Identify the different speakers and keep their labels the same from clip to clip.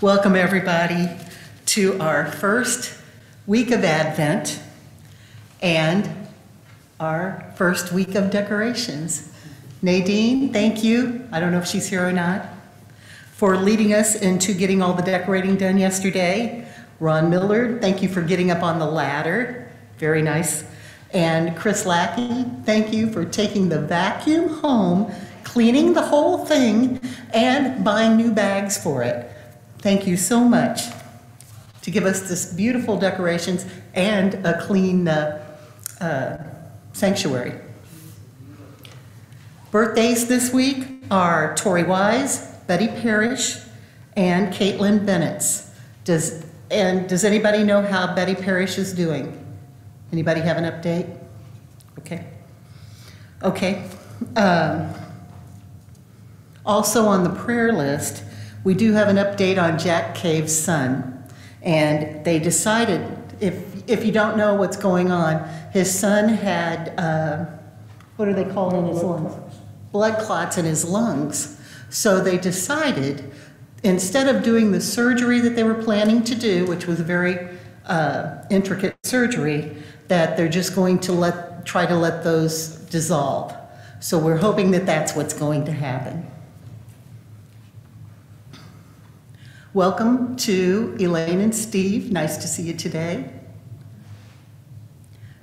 Speaker 1: Welcome, everybody, to our first week of Advent and our first week of decorations. Nadine, thank you, I don't know if she's here or not, for leading us into getting all the decorating done yesterday. Ron Millard, thank you for getting up on the ladder, very nice. And Chris Lackey, thank you for taking the vacuum home, cleaning the whole thing, and buying new bags for it. Thank you so much to give us this beautiful decorations and a clean uh, uh, sanctuary. Birthdays this week are Tori Wise, Betty Parrish, and Caitlin Bennett. Does, and does anybody know how Betty Parrish is doing? Anybody have an update? Okay. Okay. Um, also on the prayer list, we do have an update on Jack Cave's son. And they decided, if, if you don't know what's going on, his son had, uh, what are they called in his lungs? Blood clots in his lungs. So they decided, instead of doing the surgery that they were planning to do, which was a very uh, intricate surgery, that they're just going to let, try to let those dissolve. So we're hoping that that's what's going to happen. Welcome to Elaine and Steve. Nice to see you today.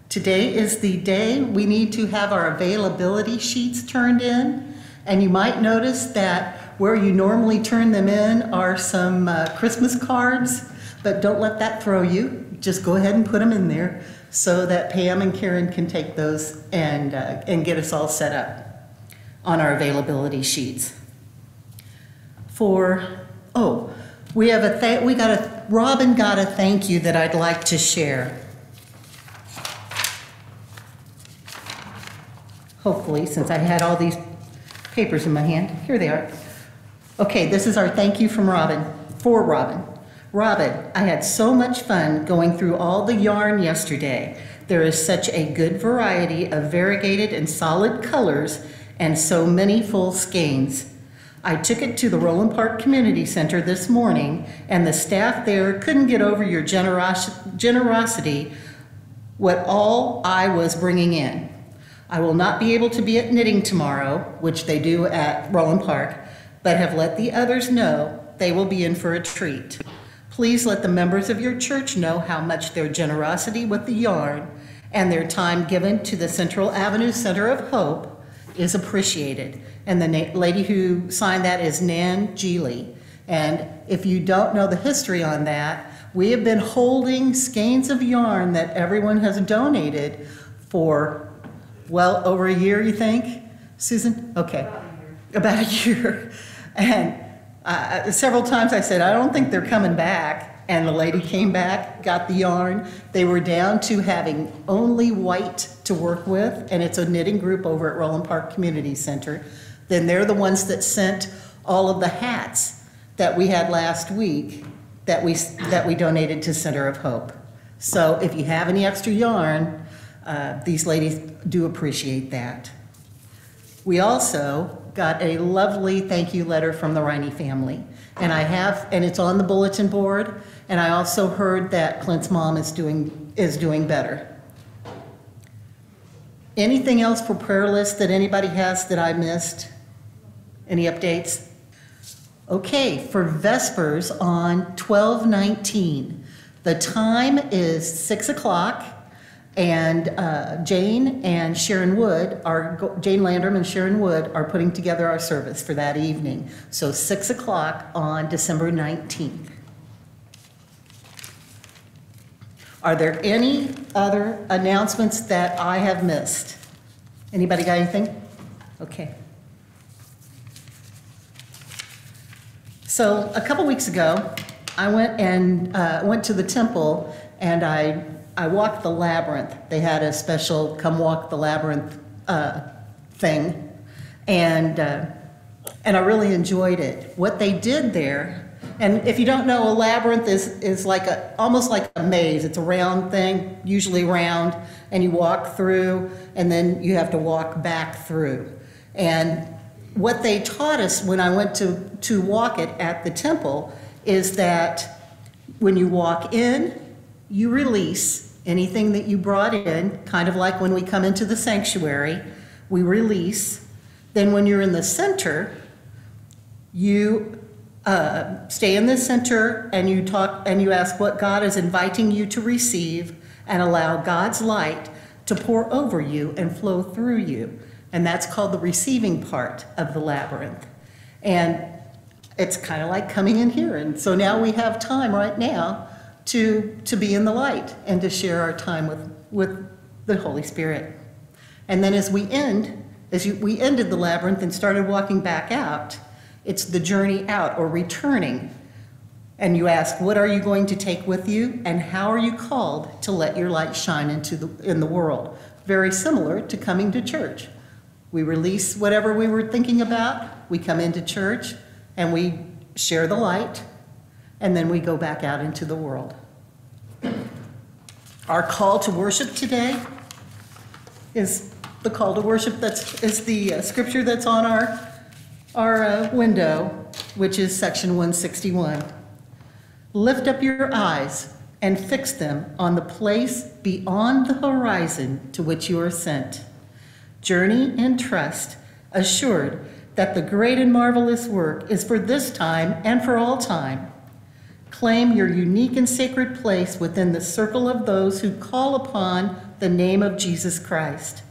Speaker 1: Today is the day we need to have our availability sheets turned in. And you might notice that where you normally turn them in are some uh, Christmas cards, but don't let that throw you. Just go ahead and put them in there so that Pam and Karen can take those and, uh, and get us all set up on our availability sheets. For oh, we have a, tha- we got a, Robin got a thank you that I'd like to share. Hopefully, since I had all these papers in my hand, here they are. Okay, this is our thank you from Robin, for Robin. Robin, I had so much fun going through all the yarn yesterday. There is such a good variety of variegated and solid colors and so many full skeins. I took it to the Roeland Park Community Center this morning, and the staff there couldn't get over your generos- generosity, what all I was bringing in. I will not be able to be at knitting tomorrow, which they do at Roeland Park, but have let the others know they will be in for a treat. Please let the members of your church know how much their generosity with the yarn and their time given to the Central Avenue Center of Hope is appreciated. And the lady who signed that is Nan Geely. And if you don't know the history on that, we have been holding skeins of yarn that everyone has donated for, well, over a year, you think? Susan? Okay. About a year. And uh, several times I said, I don't think they're coming back. And the lady came back, got the yarn. They were down to having only white to work with, and it's a knitting group over at Roeland Park Community Center. Then they're the ones that sent all of the hats that we had last week that we, that we donated to Center of Hope. So if you have any extra yarn, uh, these ladies do appreciate that. We also got a lovely thank you letter from the Riney family. And I have, and it's on the bulletin board, and I also heard that Clint's mom is doing, is doing better. Anything else for prayer list that anybody has that I missed? Any updates? Okay, for Vespers on 1219, the time is 6 o'clock, and uh, Jane and Sharon Wood are, Jane Landrum and Sharon Wood are putting together our service for that evening. So 6 o'clock on December 19th. Are there any other announcements that I have missed? Anybody got anything? Okay. So a couple weeks ago, I went and uh, went to the temple and I I walked the labyrinth. They had a special "Come Walk the Labyrinth" uh, thing, and uh, and I really enjoyed it. What they did there, and if you don't know, a labyrinth is is like a almost like a maze. It's a round thing, usually round, and you walk through, and then you have to walk back through. And what they taught us when I went to to walk it at the temple is that when you walk in, you release anything that you brought in, kind of like when we come into the sanctuary, we release. Then when you're in the center, you uh, stay in the center and you talk and you ask what God is inviting you to receive and allow God's light to pour over you and flow through you. And that's called the receiving part of the labyrinth. And it's kind of like coming in here. And so now we have time right now to, to be in the light and to share our time with, with the Holy Spirit. And then as we end, as you, we ended the labyrinth and started walking back out, it's the journey out or returning. And you ask, what are you going to take with you and how are you called to let your light shine into the, in the world? Very similar to coming to church. We release whatever we were thinking about, we come into church, and we share the light, and then we go back out into the world. Our call to worship today is the call to worship that's, is the uh, scripture that's on our, our uh, window, which is section 161. Lift up your eyes and fix them on the place beyond the horizon to which you are sent. Journey and trust, assured that the great and marvelous work is for this time and for all time. Claim your unique and sacred place within the circle of those who call upon the name of Jesus Christ.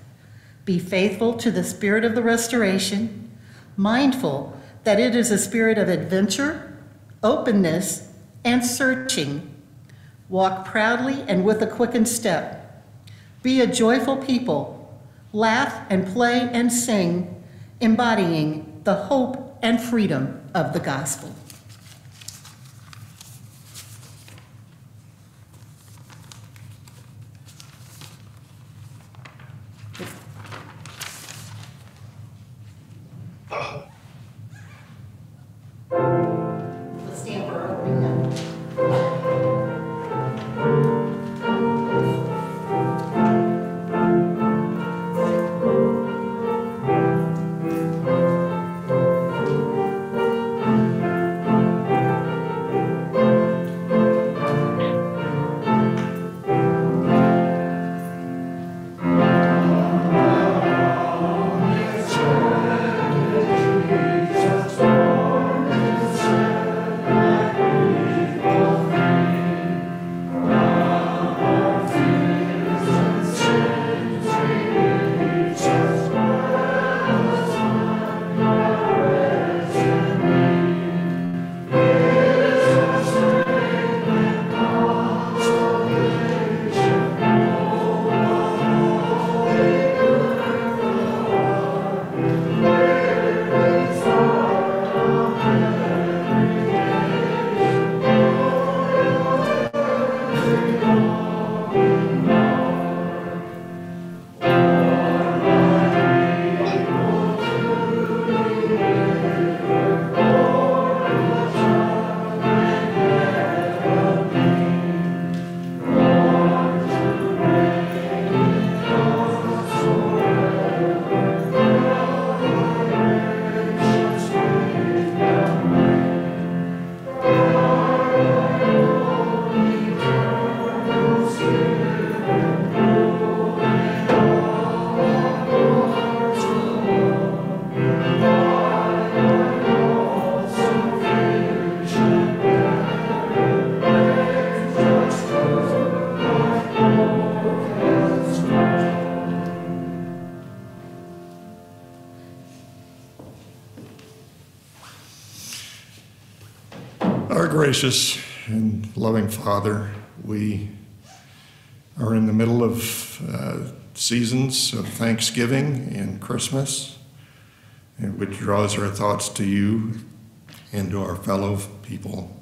Speaker 1: Be faithful to the spirit of the restoration, mindful that it is a spirit of adventure, openness, and searching. Walk proudly and with a quickened step. Be a joyful people. Laugh and play and sing, embodying the hope and freedom of the gospel.
Speaker 2: Gracious and loving Father, we are in the middle of uh, seasons of Thanksgiving and Christmas, which draws our thoughts to you and to our fellow people.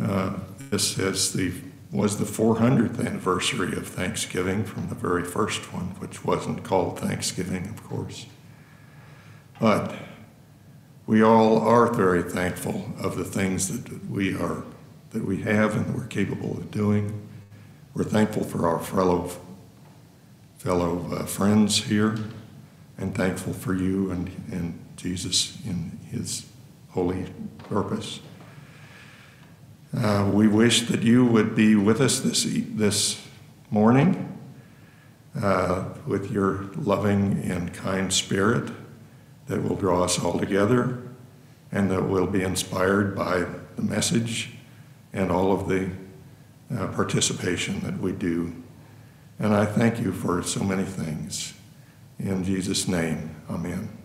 Speaker 2: Uh, this is the was the 400th anniversary of Thanksgiving from the very first one, which wasn't called Thanksgiving, of course. But we all are very thankful of the things that we are that we have and that we're capable of doing. We're thankful for our fellow fellow uh, friends here, and thankful for you and, and Jesus in His holy purpose. Uh, we wish that you would be with us this this morning uh, with your loving and kind spirit that will draw us all together and that will be inspired by the message and all of the uh, participation that we do. And I thank you for so many things. In Jesus' name, amen.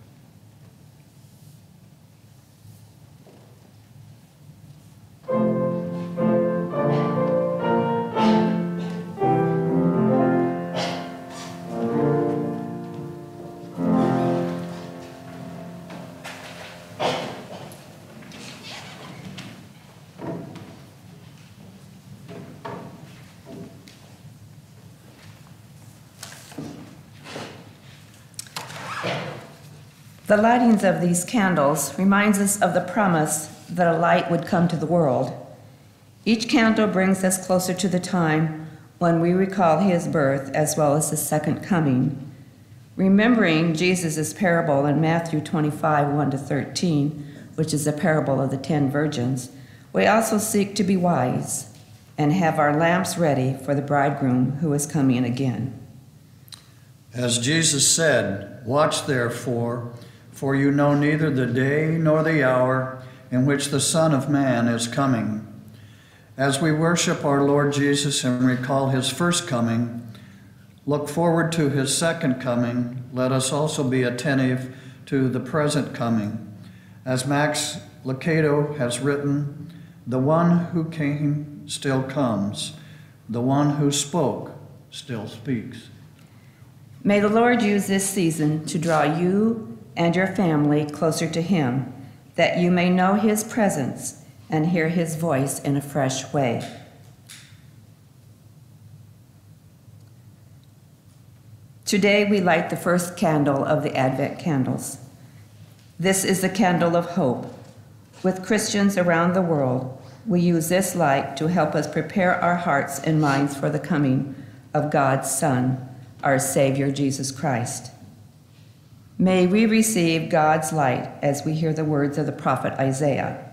Speaker 3: The lightings of these candles reminds us of the promise that a light would come to the world. Each candle brings us closer to the time when we recall his birth as well as his second coming. Remembering Jesus' parable in Matthew 25, 1 to 13, which is the parable of the ten virgins, we also seek to be wise and have our lamps ready for the bridegroom who is coming again.
Speaker 4: As Jesus said, Watch therefore for you know neither the day nor the hour in which the Son of Man is coming. As we worship our Lord Jesus and recall his first coming, look forward to his second coming, let us also be attentive to the present coming. As Max Lucado has written, the one who came still comes, the one who spoke still speaks.
Speaker 3: May the Lord use this season to draw you and your family closer to Him, that you may know His presence and hear His voice in a fresh way. Today we light the first candle of the Advent candles. This is the candle of hope. With Christians around the world, we use this light to help us prepare our hearts and minds for the coming of God's Son, our Savior Jesus Christ. May we receive God's light as we hear the words of the prophet Isaiah.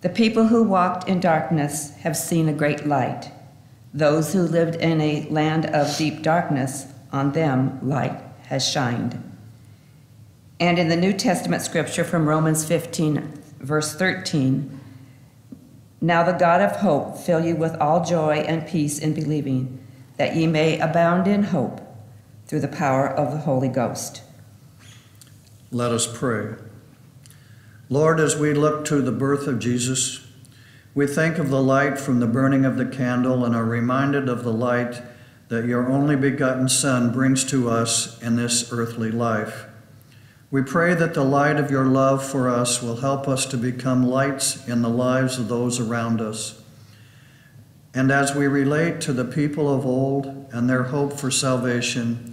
Speaker 3: The people who walked in darkness have seen a great light. Those who lived in a land of deep darkness, on them light has shined. And in the New Testament scripture from Romans 15, verse 13, now the God of hope fill you with all joy and peace in believing, that ye may abound in hope through the power of the Holy Ghost.
Speaker 4: Let us pray. Lord, as we look to the birth of Jesus, we think of the light from the burning of the candle and are reminded of the light that your only begotten Son brings to us in this earthly life. We pray that the light of your love for us will help us to become lights in the lives of those around us. And as we relate to the people of old and their hope for salvation,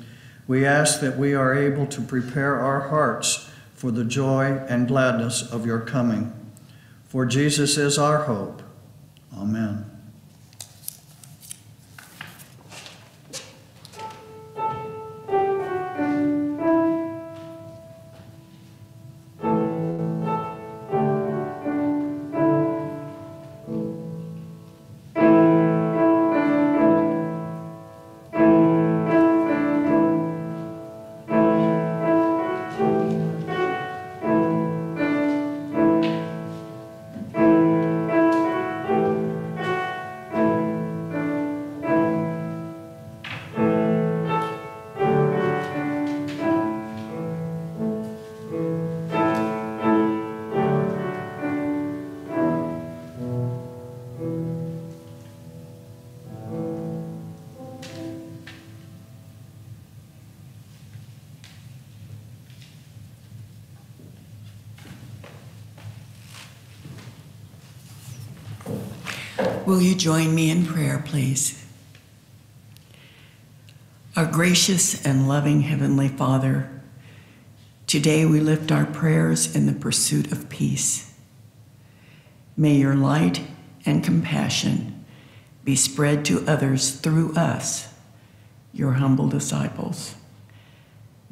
Speaker 4: we ask that we are able to prepare our hearts for the joy and gladness of your coming. For Jesus is our hope. Amen.
Speaker 5: Will you join me in prayer, please? Our gracious and loving Heavenly Father, today we lift our prayers in the pursuit of peace. May your light and compassion be spread to others through us, your humble disciples.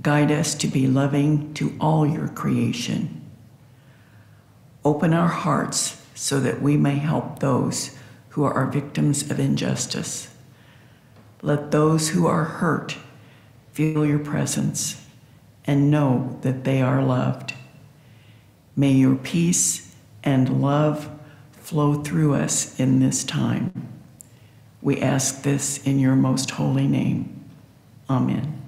Speaker 5: Guide us to be loving to all your creation. Open our hearts so that we may help those who are victims of injustice. Let those who are hurt feel your presence and know that they are loved. May your peace and love flow through us in this time. We ask this in your most holy name. Amen.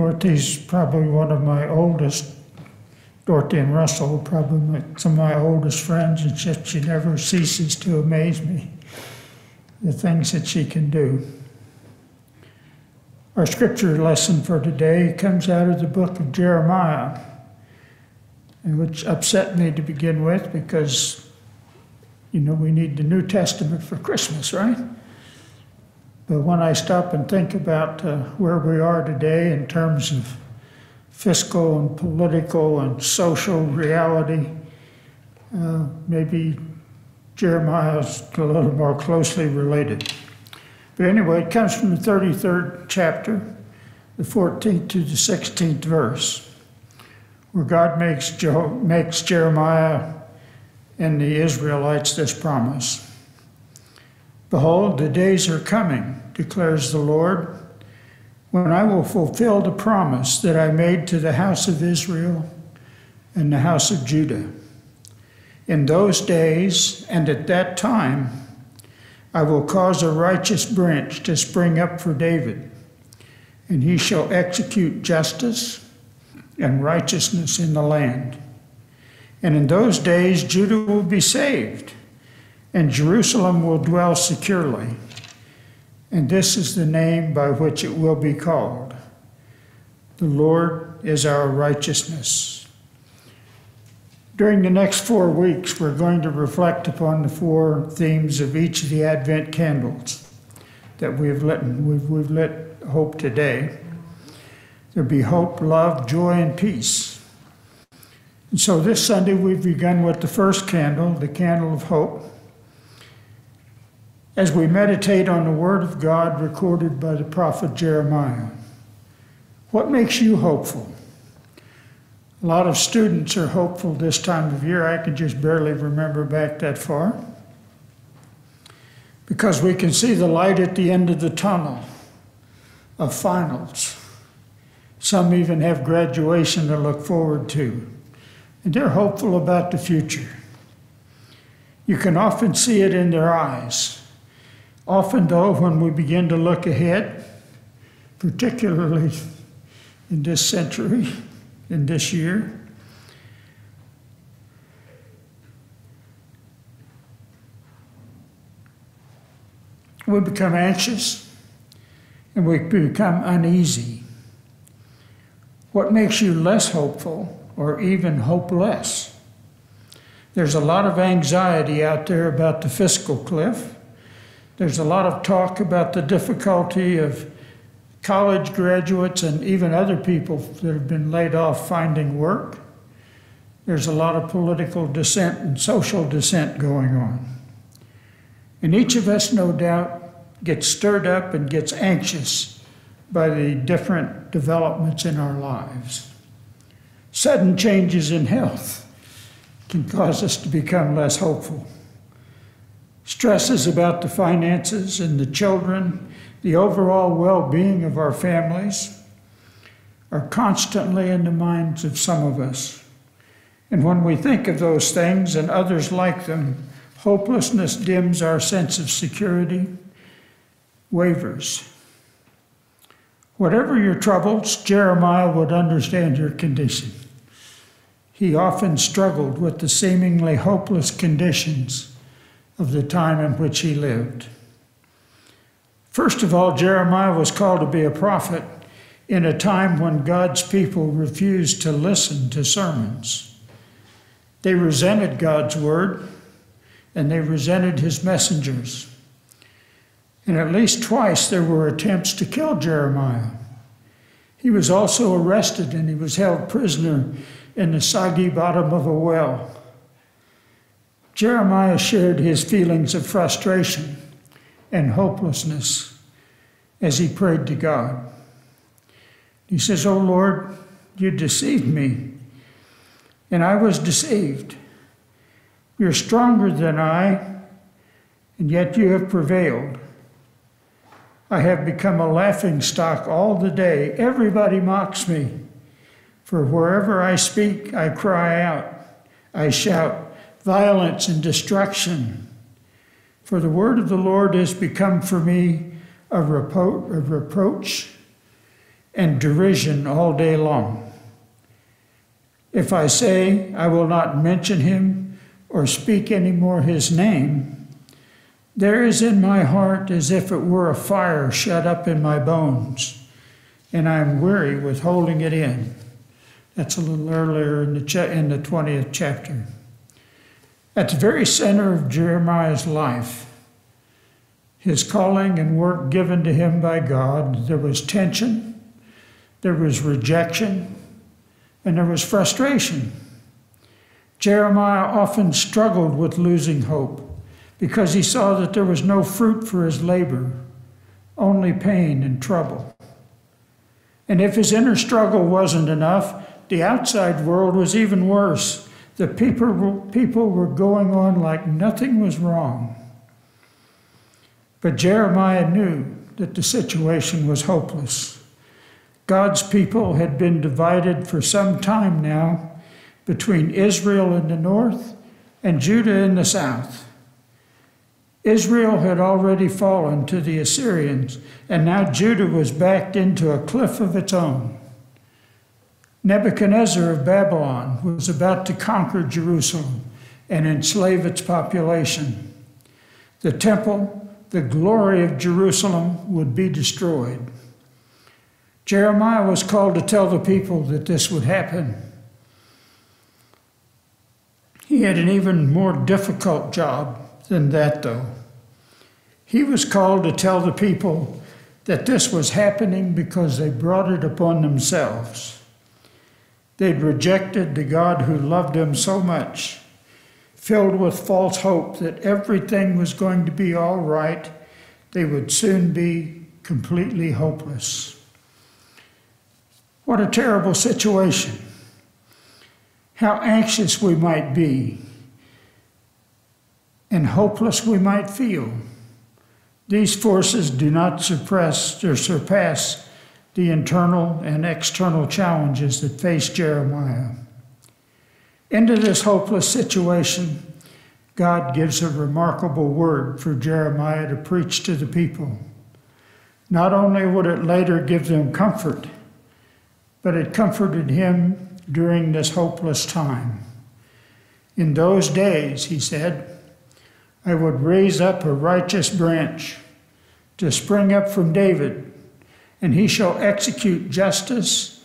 Speaker 6: Dorothy's probably one of my oldest, Dorothy and Russell, probably my, some of my oldest friends, and yet she never ceases to amaze me, the things that she can do. Our scripture lesson for today comes out of the book of Jeremiah, which upset me to begin with because, you know, we need the New Testament for Christmas, right? But when I stop and think about uh, where we are today in terms of fiscal and political and social reality, uh, maybe Jeremiah is a little more closely related. But anyway, it comes from the 33rd chapter, the 14th to the 16th verse, where God makes, makes Jeremiah and the Israelites this promise. Behold, the days are coming, declares the Lord, when I will fulfill the promise that I made to the house of Israel and the house of Judah. In those days and at that time, I will cause a righteous branch to spring up for David, and he shall execute justice and righteousness in the land. And in those days, Judah will be saved, and Jerusalem will dwell securely. And this is the name by which it will be called The Lord is our righteousness. During the next four weeks, we're going to reflect upon the four themes of each of the Advent candles that we've lit. We've, we've lit hope today. There'll be hope, love, joy, and peace. And so this Sunday, we've begun with the first candle, the candle of hope. As we meditate on the Word of God recorded by the prophet Jeremiah, what makes you hopeful? A lot of students are hopeful this time of year. I can just barely remember back that far. Because we can see the light at the end of the tunnel of finals. Some even have graduation to look forward to. And they're hopeful about the future. You can often see it in their eyes. Often, though, when we begin to look ahead, particularly in this century, in this year, we become anxious and we become uneasy. What makes you less hopeful or even hopeless? There's a lot of anxiety out there about the fiscal cliff. There's a lot of talk about the difficulty of college graduates and even other people that have been laid off finding work. There's a lot of political dissent and social dissent going on. And each of us, no doubt, gets stirred up and gets anxious by the different developments in our lives. Sudden changes in health can cause us to become less hopeful. Stresses about the finances and the children, the overall well being of our families, are constantly in the minds of some of us. And when we think of those things and others like them, hopelessness dims our sense of security, wavers. Whatever your troubles, Jeremiah would understand your condition. He often struggled with the seemingly hopeless conditions of the time in which he lived. First of all, Jeremiah was called to be a prophet in a time when God's people refused to listen to sermons. They resented God's word and they resented his messengers. And at least twice there were attempts to kill Jeremiah. He was also arrested and he was held prisoner in the soggy bottom of a well. Jeremiah shared his feelings of frustration and hopelessness as he prayed to God. He says, Oh Lord, you deceived me, and I was deceived. You're stronger than I, and yet you have prevailed. I have become a laughing stock all the day. Everybody mocks me. For wherever I speak, I cry out, I shout violence and destruction. For the word of the Lord has become for me a, repro- a reproach and derision all day long. If I say I will not mention him or speak any more his name, there is in my heart as if it were a fire shut up in my bones, and I am weary with holding it in. That's a little earlier in the, in the 20th chapter. At the very center of Jeremiah's life, his calling and work given to him by God, there was tension, there was rejection, and there was frustration. Jeremiah often struggled with losing hope because he saw that there was no fruit for his labor, only pain and trouble. And if his inner struggle wasn't enough, the outside world was even worse. The people, people were going on like nothing was wrong. But Jeremiah knew that the situation was hopeless. God's people had been divided for some time now between Israel in the north and Judah in the south. Israel had already fallen to the Assyrians, and now Judah was backed into a cliff of its own. Nebuchadnezzar of Babylon was about to conquer Jerusalem and enslave its population. The temple, the glory of Jerusalem, would be destroyed. Jeremiah was called to tell the people that this would happen. He had an even more difficult job than that, though. He was called to tell the people that this was happening because they brought it upon themselves. They'd rejected the God who loved them so much, filled with false hope that everything was going to be all right, they would soon be completely hopeless. What a terrible situation. How anxious we might be and hopeless we might feel. These forces do not suppress or surpass the internal and external challenges that face Jeremiah. Into this hopeless situation, God gives a remarkable word for Jeremiah to preach to the people. Not only would it later give them comfort, but it comforted him during this hopeless time. In those days, he said, I would raise up a righteous branch to spring up from David, and he shall execute justice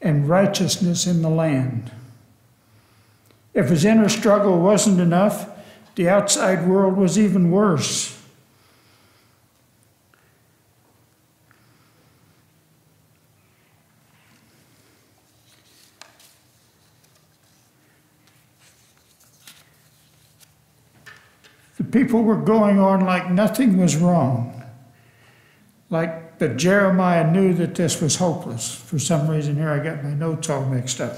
Speaker 6: and righteousness in the land. If his inner struggle wasn't enough, the outside world was even worse. The people were going on like nothing was wrong. Like, but Jeremiah knew that this was hopeless. For some reason, here I got my notes all mixed up.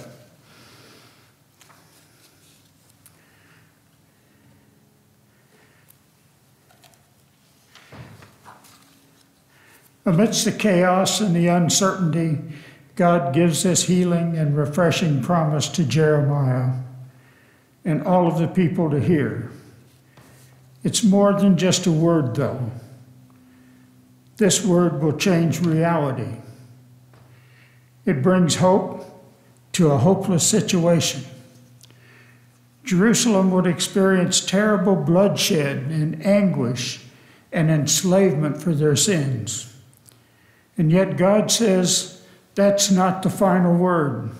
Speaker 6: Amidst the chaos and the uncertainty, God gives this healing and refreshing promise to Jeremiah and all of the people to hear. It's more than just a word, though. This word will change reality. It brings hope to a hopeless situation. Jerusalem would experience terrible bloodshed and anguish and enslavement for their sins. And yet God says that's not the final word.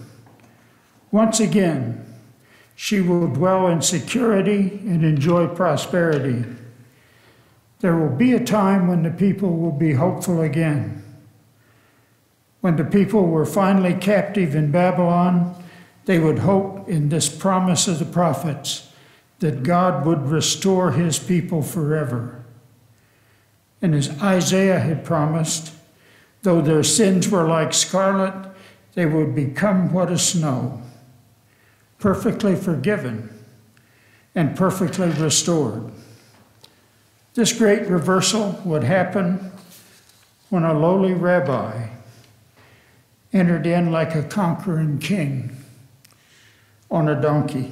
Speaker 6: Once again, she will dwell in security and enjoy prosperity. There will be a time when the people will be hopeful again. When the people were finally captive in Babylon, they would hope in this promise of the prophets that God would restore his people forever. And as Isaiah had promised, though their sins were like scarlet, they would become what is snow perfectly forgiven and perfectly restored. This great reversal would happen when a lowly rabbi entered in like a conquering king on a donkey.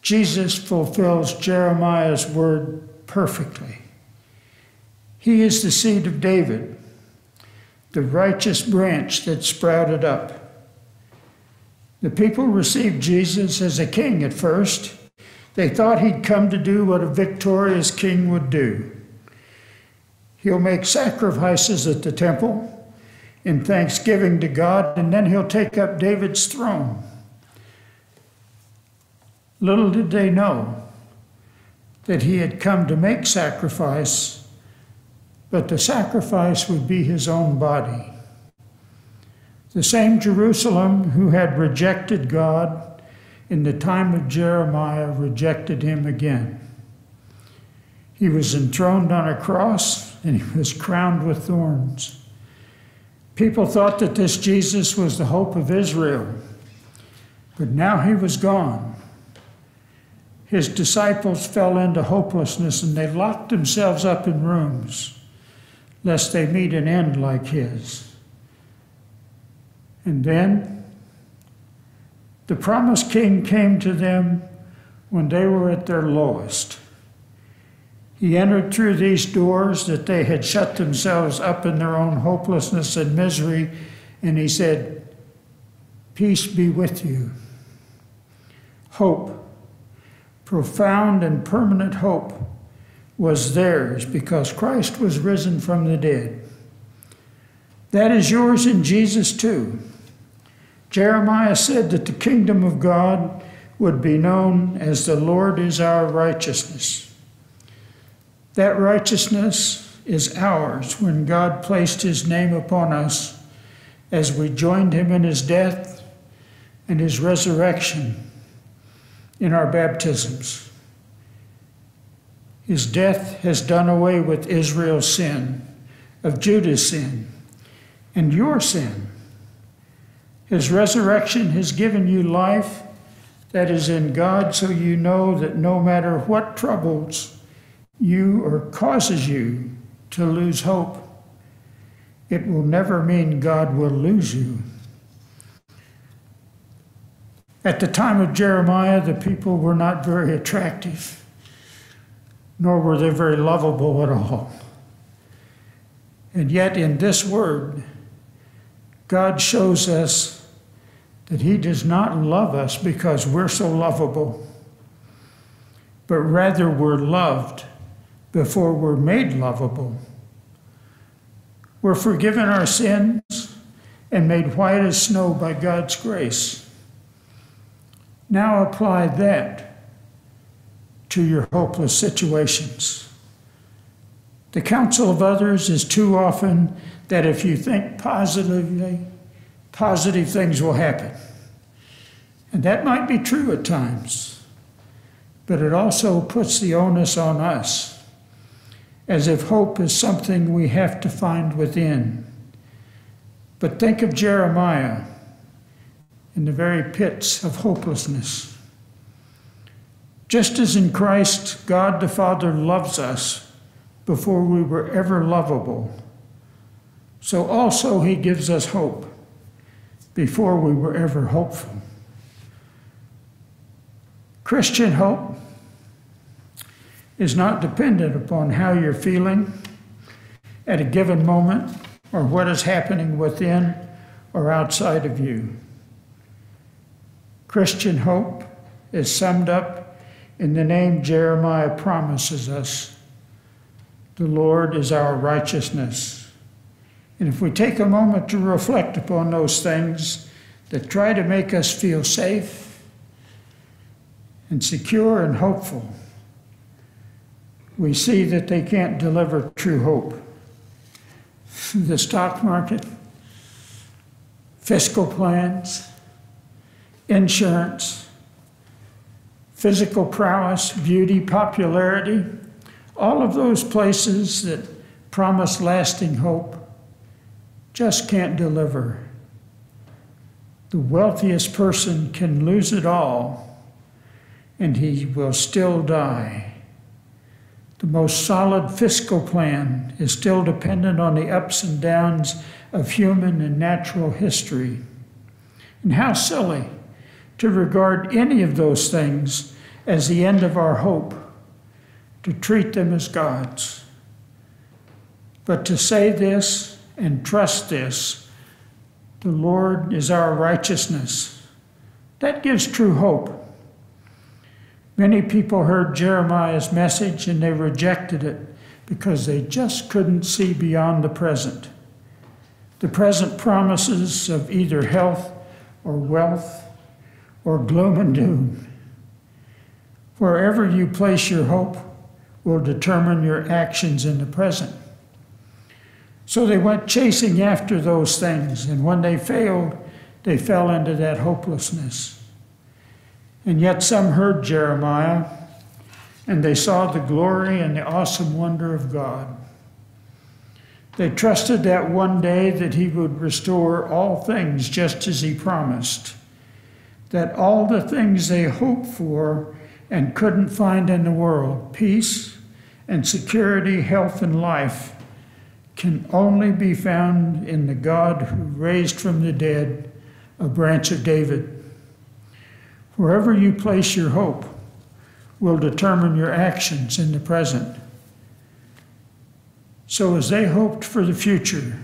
Speaker 6: Jesus fulfills Jeremiah's word perfectly. He is the seed of David, the righteous branch that sprouted up. The people received Jesus as a king at first. They thought he'd come to do what a victorious king would do. He'll make sacrifices at the temple in thanksgiving to God, and then he'll take up David's throne. Little did they know that he had come to make sacrifice, but the sacrifice would be his own body. The same Jerusalem who had rejected God in the time of Jeremiah rejected him again. He was enthroned on a cross and he was crowned with thorns. People thought that this Jesus was the hope of Israel, but now he was gone. His disciples fell into hopelessness and they locked themselves up in rooms lest they meet an end like his. And then the promised king came to them when they were at their lowest. He entered through these doors that they had shut themselves up in their own hopelessness and misery, and he said, Peace be with you. Hope, profound and permanent hope, was theirs because Christ was risen from the dead. That is yours in Jesus too. Jeremiah said that the kingdom of God would be known as the Lord is our righteousness. That righteousness is ours when God placed his name upon us as we joined him in his death and his resurrection in our baptisms. His death has done away with Israel's sin, of Judah's sin, and your sin. His resurrection has given you life that is in God, so you know that no matter what troubles, you or causes you to lose hope, it will never mean God will lose you. At the time of Jeremiah, the people were not very attractive, nor were they very lovable at all. And yet, in this word, God shows us that He does not love us because we're so lovable, but rather we're loved before we're made lovable. We're forgiven our sins and made white as snow by God's grace. Now apply that to your hopeless situations. The counsel of others is too often that if you think positively, positive things will happen. And that might be true at times, but it also puts the onus on us as if hope is something we have to find within. But think of Jeremiah in the very pits of hopelessness. Just as in Christ, God the Father loves us before we were ever lovable, so also He gives us hope before we were ever hopeful. Christian hope is not dependent upon how you're feeling at a given moment or what is happening within or outside of you. Christian hope is summed up in the name Jeremiah promises us the Lord is our righteousness. And if we take a moment to reflect upon those things that try to make us feel safe and secure and hopeful, we see that they can't deliver true hope. The stock market, fiscal plans, insurance, physical prowess, beauty, popularity, all of those places that promise lasting hope just can't deliver. The wealthiest person can lose it all and he will still die. The most solid fiscal plan is still dependent on the ups and downs of human and natural history. And how silly to regard any of those things as the end of our hope, to treat them as God's. But to say this and trust this, the Lord is our righteousness, that gives true hope. Many people heard Jeremiah's message and they rejected it because they just couldn't see beyond the present. The present promises of either health or wealth or gloom and doom. Wherever you place your hope will determine your actions in the present. So they went chasing after those things, and when they failed, they fell into that hopelessness. And yet some heard Jeremiah, and they saw the glory and the awesome wonder of God. They trusted that one day that he would restore all things just as he promised that all the things they hoped for and couldn't find in the world peace and security, health, and life can only be found in the God who raised from the dead a branch of David. Wherever you place your hope, will determine your actions in the present. So, as they hoped for the future,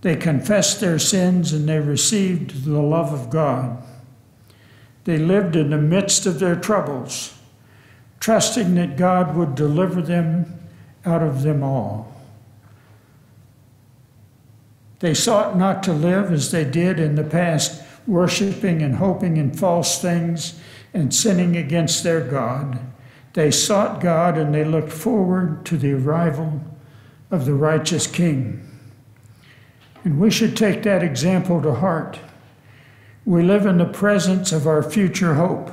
Speaker 6: they confessed their sins and they received the love of God. They lived in the midst of their troubles, trusting that God would deliver them out of them all. They sought not to live as they did in the past, worshiping and hoping in false things and sinning against their God. They sought God and they looked forward to the arrival of the righteous King. And we should take that example to heart. We live in the presence of our future hope,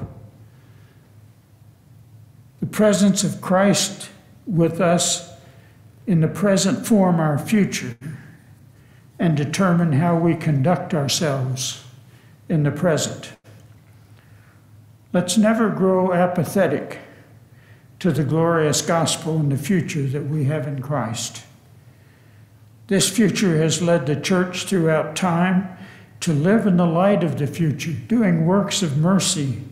Speaker 6: the presence of Christ with us in the present form our future and determine how we conduct ourselves in the present. Let's never grow apathetic to the glorious gospel and the future that we have in Christ. This future has led the church throughout time to live in the light of the future, doing works of mercy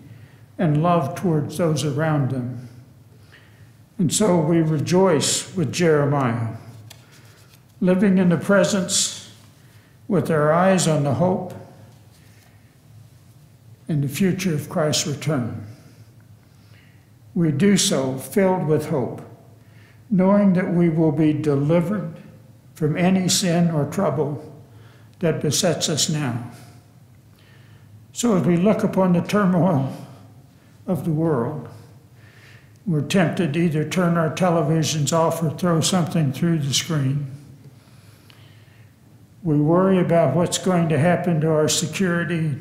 Speaker 6: and love towards those around them. And so we rejoice with Jeremiah, living in the presence with our eyes on the hope and the future of Christ's return. We do so filled with hope, knowing that we will be delivered from any sin or trouble that besets us now. So, as we look upon the turmoil of the world, we're tempted to either turn our televisions off or throw something through the screen. We worry about what's going to happen to our security,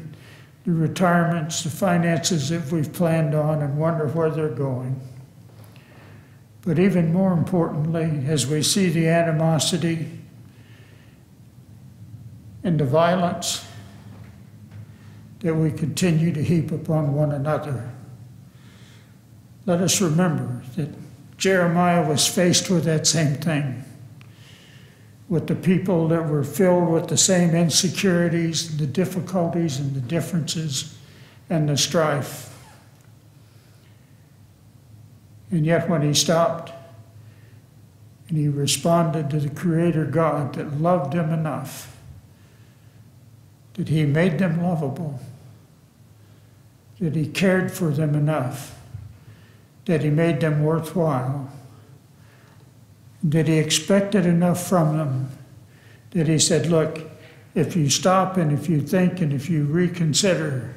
Speaker 6: the retirements, the finances that we've planned on, and wonder where they're going. But even more importantly, as we see the animosity and the violence that we continue to heap upon one another, let us remember that Jeremiah was faced with that same thing, with the people that were filled with the same insecurities, the difficulties, and the differences and the strife. And yet, when he stopped and he responded to the Creator God that loved him enough, that he made them lovable, that he cared for them enough, that he made them worthwhile, that he expected enough from them, that he said, Look, if you stop and if you think and if you reconsider,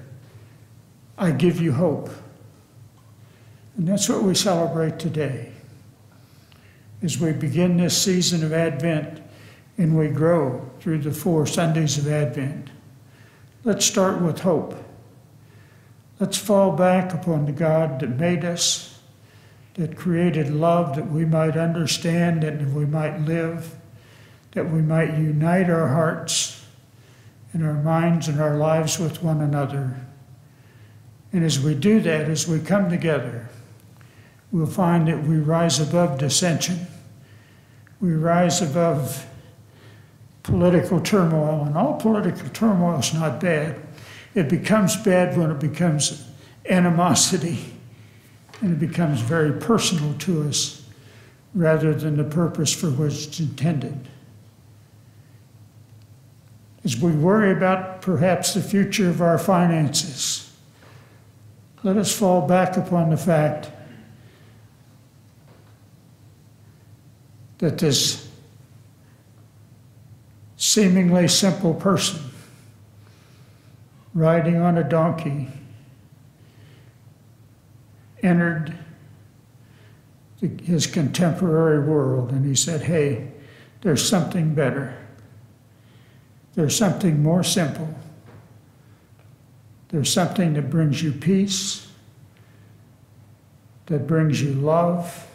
Speaker 6: I give you hope. And that's what we celebrate today. As we begin this season of Advent and we grow through the four Sundays of Advent, let's start with hope. Let's fall back upon the God that made us, that created love that we might understand and we might live, that we might unite our hearts and our minds and our lives with one another. And as we do that, as we come together, we'll find that we rise above dissension. We rise above political turmoil, and all political turmoil is not bad. It becomes bad when it becomes animosity and it becomes very personal to us rather than the purpose for which it's intended. As we worry about perhaps the future of our finances, let us fall back upon the fact that this seemingly simple person riding on a donkey entered his contemporary world and he said, Hey, there's something better. There's something more simple. There's something that brings you peace, that brings you love,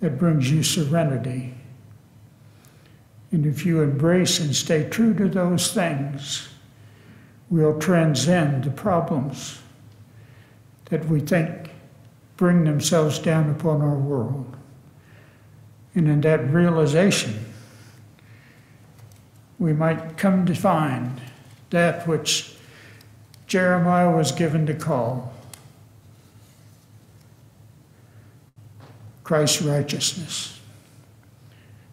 Speaker 6: that brings you serenity. And if you embrace and stay true to those things, we'll transcend the problems that we think bring themselves down upon our world. And in that realization, we might come to find that which Jeremiah was given to call Christ's righteousness.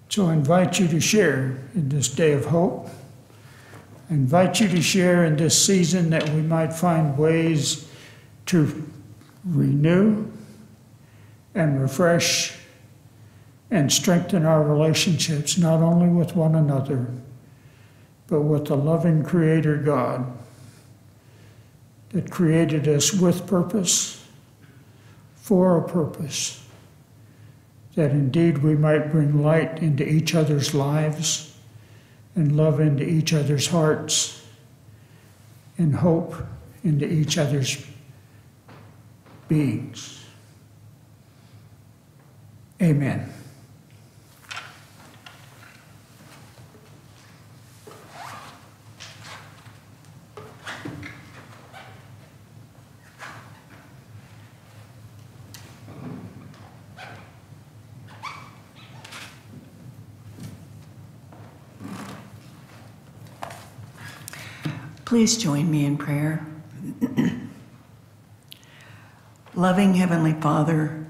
Speaker 6: So I invite you to share in this day of hope. I invite you to share in this season that we might find ways to renew and refresh and strengthen our relationships, not only with one another, but with the loving Creator God that created us with purpose, for a purpose, that indeed we might bring light into each other's lives and love into each other's hearts and hope into each other's beings. Amen.
Speaker 5: Please join me in prayer. Loving Heavenly Father,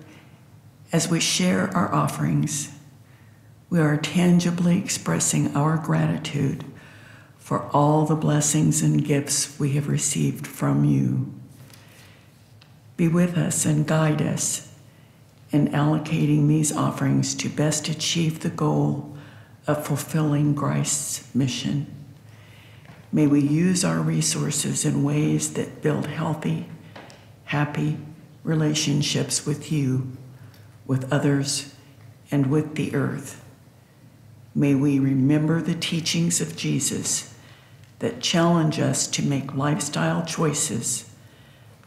Speaker 5: as we share our offerings, we are tangibly expressing our gratitude for all the blessings and gifts we have received from you. Be with us and guide us in allocating these offerings to best achieve the goal of fulfilling Christ's mission. May we use our resources in ways that build healthy, happy relationships with you, with others, and with the earth. May we remember the teachings of Jesus that challenge us to make lifestyle choices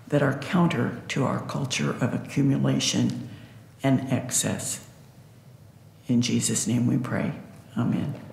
Speaker 5: that are counter to our culture of accumulation and excess. In Jesus' name we pray. Amen.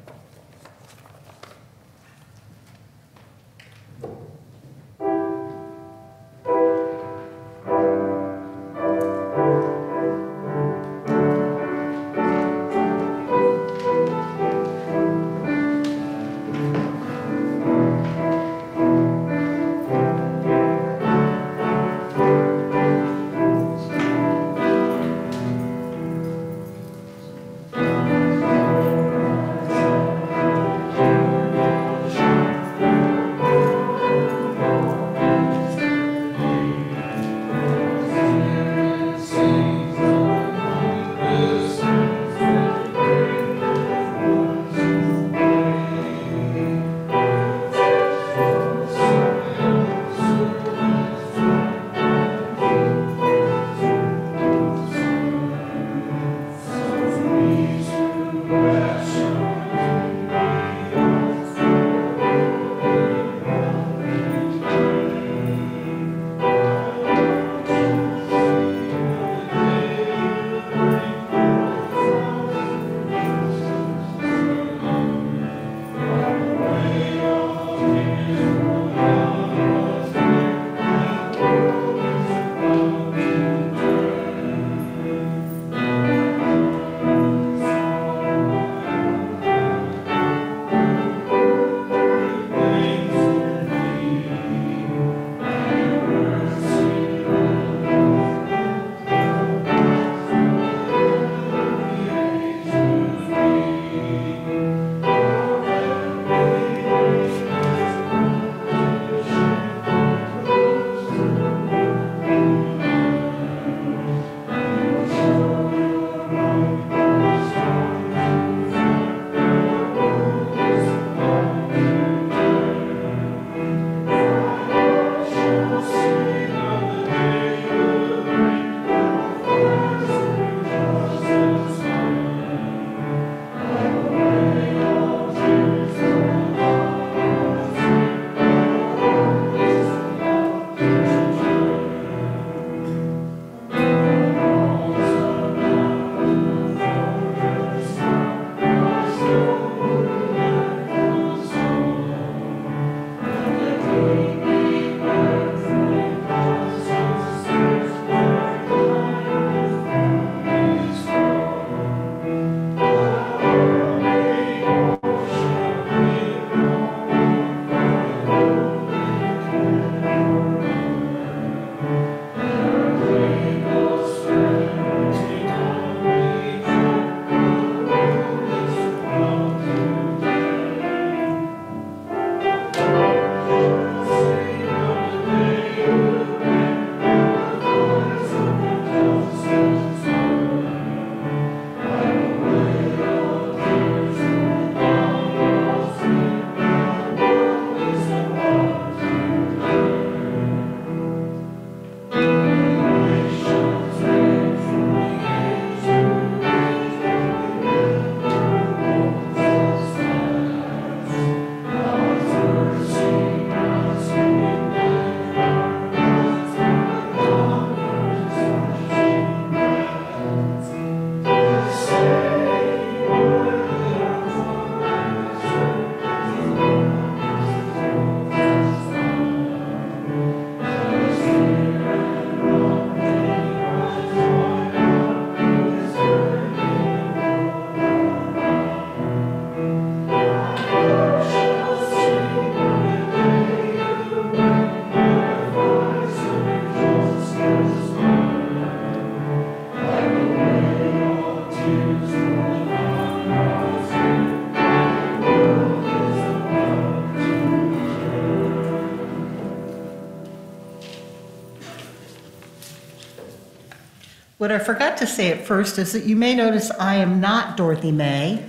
Speaker 1: What I forgot to say at first is that you may notice I am not Dorothy May.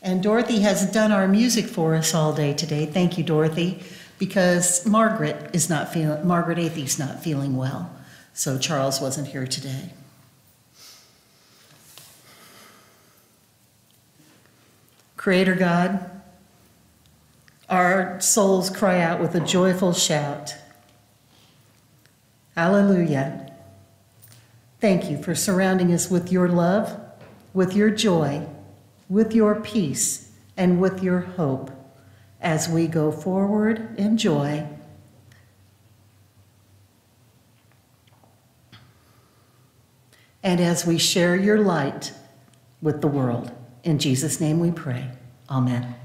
Speaker 1: And Dorothy has done our music for us all day today. Thank you, Dorothy, because Margaret is not feeling, Margaret Athey's not feeling well. So Charles wasn't here today. Creator God, our souls cry out with a joyful shout. Hallelujah. Thank you for surrounding us with your love, with your joy, with your peace, and with your hope as we go forward in joy. And as we share your light with the world. In Jesus' name we pray. Amen.